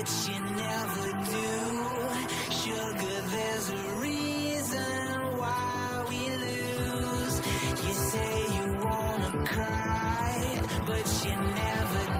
but you never do. Sugar, there's a reason why we lose. You say you wanna cry, but you never do.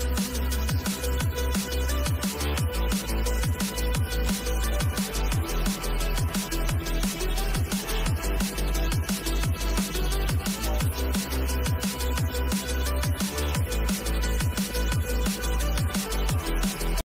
Thank you.